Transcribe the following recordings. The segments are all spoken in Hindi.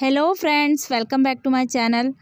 Hello friends welcome back to my channel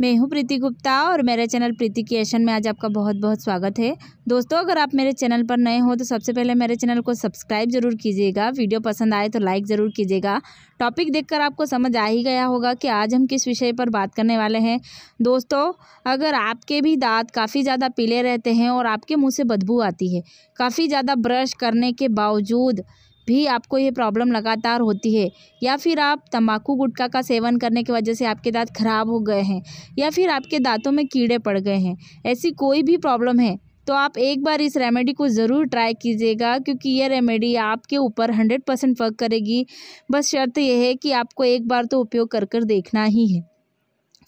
मैं हूँ प्रीति गुप्ता और मेरे चैनल प्रीति क्रिएशन में आज आपका बहुत बहुत स्वागत है। दोस्तों, अगर आप मेरे चैनल पर नए हो तो सबसे पहले मेरे चैनल को सब्सक्राइब ज़रूर कीजिएगा, वीडियो पसंद आए तो लाइक ज़रूर कीजिएगा। टॉपिक देखकर आपको समझ आ ही गया होगा कि आज हम किस विषय पर बात करने वाले हैं। दोस्तों, अगर आपके भी दाँत काफ़ी ज़्यादा पीले रहते हैं और आपके मुँह से बदबू आती है, काफ़ी ज़्यादा ब्रश करने के बावजूद भी आपको ये प्रॉब्लम लगातार होती है, या फिर आप तंबाकू गुटखा का सेवन करने की वजह से आपके दांत खराब हो गए हैं, या फिर आपके दांतों में कीड़े पड़ गए हैं, ऐसी कोई भी प्रॉब्लम है तो आप एक बार इस रेमेडी को ज़रूर ट्राई कीजिएगा, क्योंकि ये रेमेडी आपके ऊपर हंड्रेड परसेंट वर्क करेगी। बस शर्त यह है कि आपको एक बार तो उपयोग कर कर देखना ही है।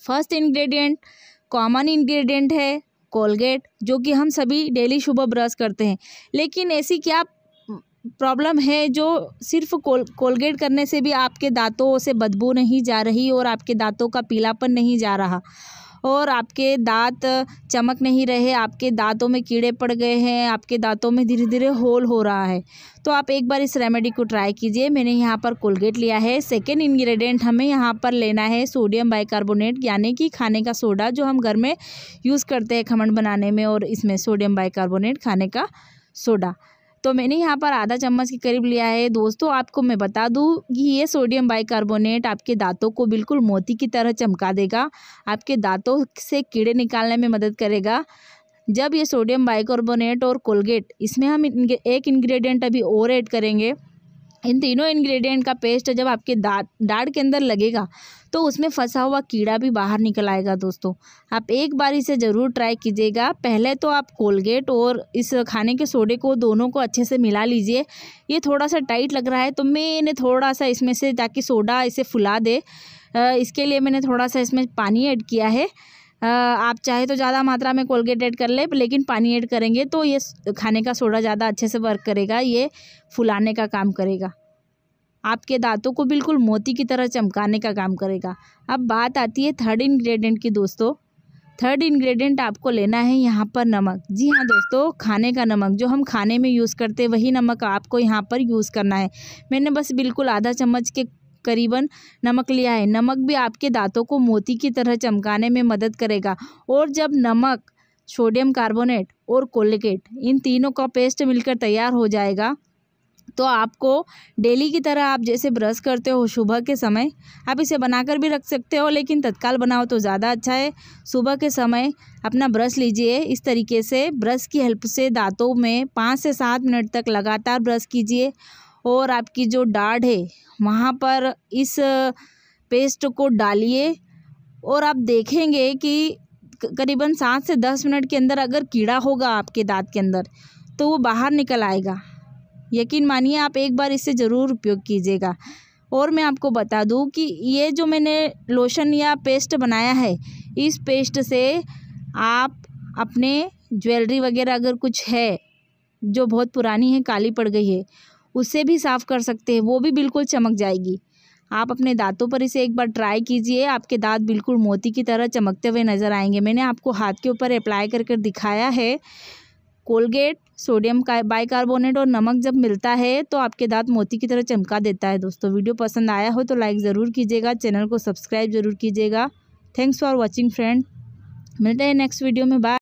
फ़र्स्ट इन्ग्रीडियंट कॉमन इन्ग्रीडियंट है कोलगेट जो कि हम सभी डेली सुबह ब्रश करते हैं। लेकिन ऐसी क्या प्रॉब्लम है जो सिर्फ़ कोल, कोलगेट करने से भी आपके दांतों से बदबू नहीं जा रही और आपके दांतों का पीलापन नहीं जा रहा। और आपके दांत चमक नहीं रहे, आपके दांतों में कीड़े पड़ गए हैं, आपके दांतों में धीरे धीरे होल हो रहा है। तो आप एक बार इस रेमेडी को ट्राई कीजिए। मैंने यहाँ पर कोलगेट लिया है। सेकेंड इंग्रेडिएंट हमें यहाँ पर लेना है सोडियम बाइकार्बोनेट यानी कि खाने का सोडा जो हम घर में यूज़ करते हैं खमण बनाने में और इसमें सोडियम बाइकार्बोनेट खाने का सोडा तो मैंने यहाँ पर आधा चम्मच के करीब लिया है। दोस्तों, आपको मैं बता दूँ कि ये सोडियम बाइकार्बोनेट आपके दांतों को बिल्कुल मोती की तरह चमका देगा। आपके दांतों से कीड़े निकालने में मदद करेगा। जब ये सोडियम बाइकार्बोनेट और कोलगेट, इसमें हम एक इंग्रेडिएंट अभी और ऐड करेंगे। इन तीनों इंग्रेडिएंट का पेस्ट जब आपके दाँत, दाढ़ के अंदर लगेगा तो उसमें फंसा हुआ कीड़ा भी बाहर निकल आएगा दोस्तों। आप एक बार इसे ज़रूर ट्राई कीजिएगा। पहले तो आप कोलगेट और इस खाने के सोडे को दोनों को अच्छे से मिला लीजिए। ये थोड़ा सा टाइट लग रहा है तो मैंने थोड़ा सा इसमें से ताकि सोडा इसे फुला दे। इसके लिए मैंने थोड़ा सा इसमें पानी ऐड किया है। आप चाहे तो ज़्यादा मात्रा में कोलगेट ऐड कर ले, लेकिन पानी ऐड करेंगे तो ये खाने का सोडा ज़्यादा अच्छे से वर्क करेगा, ये फुलाने का काम करेगा। आपके दांतों को बिल्कुल मोती की तरह चमकाने का काम करेगा। अब बात आती है थर्ड इंग्रेडिएंट की दोस्तों। थर्ड इंग्रेडिएंट आपको लेना है यहाँ पर नमक। जी हाँ दोस्तों, खाने का नमक, जो हम खाने में यूज़ करते हैं, वही नमक आपको यहाँ पर यूज़ करना है। मैंने बस बिल्कुल आधा चम्मच के करीबन नमक लिया है। नमक भी आपके दांतों को मोती की तरह चमकाने में मदद करेगा। और जब नमक सोडियम कार्बोनेट और कोलिकेट इन तीनों का पेस्ट मिलकर तैयार हो जाएगा तो आपको डेली की तरह आप जैसे ब्रश करते हो सुबह के समय, आप इसे बनाकर भी रख सकते हो, लेकिन तत्काल बनाओ तो ज़्यादा अच्छा है। सुबह के समय अपना ब्रश लीजिए, इस तरीके से ब्रश की हेल्प से दांतों में पाँच से सात मिनट तक लगातार ब्रश कीजिए, और आपकी जो डाढ़ है, वहाँ पर इस पेस्ट को डालिए, और आप देखेंगे कि करीबन सात से दस मिनट के अंदर अगर कीड़ा होगा आपके दांत के अंदर तो वो बाहर निकल आएगा। यकीन मानिए, आप एक बार इसे ज़रूर उपयोग कीजिएगा। और मैं आपको बता दूँ कि ये जो मैंने लोशन या पेस्ट बनाया है, इस पेस्ट से आप अपने ज्वेलरी वगैरह अगर कुछ है, जो बहुत पुरानी है, काली पड़ गई है, उसे भी साफ़ कर सकते हैं, वो भी बिल्कुल चमक जाएगी। आप अपने दांतों पर इसे एक बार ट्राई कीजिए, आपके दांत बिल्कुल मोती की तरह चमकते हुए नज़र आएँगे। मैंने आपको हाथ के ऊपर अप्लाई कर कर दिखाया है, कोलगेट सोडियम का बाइकार्बोनेट और नमक जब मिलता है तो आपके दांत मोती की तरह चमका देता है। दोस्तों, वीडियो पसंद आया हो तो लाइक ज़रूर कीजिएगा, चैनल को सब्सक्राइब ज़रूर कीजिएगा। थैंक्स फॉर वॉचिंग फ्रेंड मिलते हैं नेक्स्ट वीडियो में बाय